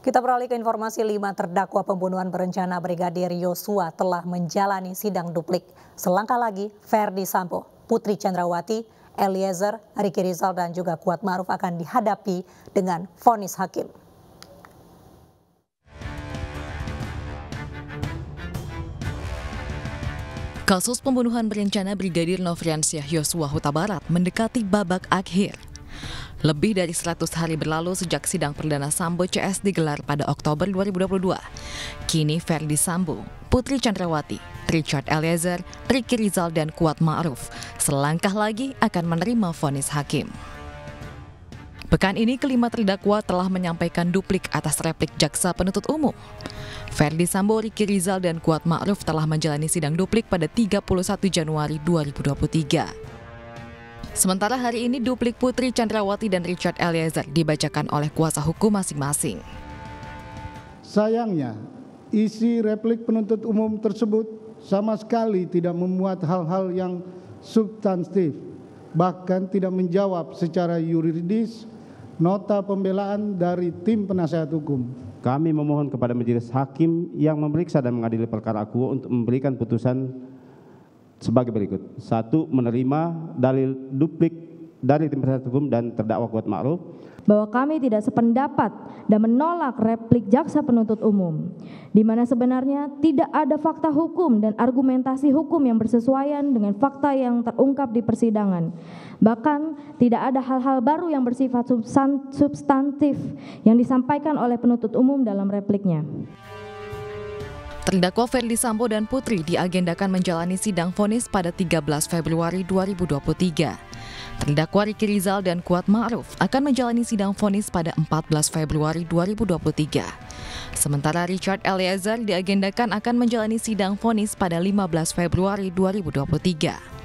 Kita beralih ke informasi lima terdakwa pembunuhan berencana Brigadir Yosua telah menjalani sidang duplik. Selangkah lagi, Ferdi Sambo, Putri Chandrawati, Eliezer, Riki Rizal, dan juga Kuat Maruf akan dihadapi dengan vonis hakim. Kasus pembunuhan berencana Brigadir Nofriansyah Yosua Huta Barat mendekati babak akhir. Lebih dari 100 hari berlalu sejak sidang perdana Sambo CS digelar pada Oktober 2022. Kini Ferdi Sambo, Putri Chandrawati, Richard Eliezer, Ricky Rizal, dan Kuat Ma'ruf selangkah lagi akan menerima vonis hakim. Pekan ini kelima terdakwa telah menyampaikan duplik atas replik jaksa penuntut umum. Ferdi Sambo, Ricky Rizal, dan Kuat Ma'ruf telah menjalani sidang duplik pada 31 Januari 2023. Sementara hari ini duplik Putri Chandrawati dan Richard Eliezer dibacakan oleh kuasa hukum masing-masing. Sayangnya, isi replik penuntut umum tersebut sama sekali tidak memuat hal-hal yang substantif, bahkan tidak menjawab secara yuridis nota pembelaan dari tim penasehat hukum. Kami memohon kepada majelis hakim yang memeriksa dan mengadili perkara aku untuk memberikan putusan sebagai berikut. Satu, menerima dalil duplik dari tim penasihat hukum dan terdakwa kuat ma'ruf bahwa kami tidak sependapat dan menolak replik jaksa penuntut umum, di mana sebenarnya tidak ada fakta hukum dan argumentasi hukum yang bersesuaian dengan fakta yang terungkap di persidangan. Bahkan tidak ada hal-hal baru yang bersifat substantif yang disampaikan oleh penuntut umum dalam repliknya. Terdakwa Ferdi Sambo dan Putri diagendakan menjalani sidang vonis pada 13 Februari 2023. Terdakwa Riki Rizal dan Kuat Ma'ruf akan menjalani sidang vonis pada 14 Februari 2023. Sementara Richard Eliezer diagendakan akan menjalani sidang vonis pada 15 Februari 2023.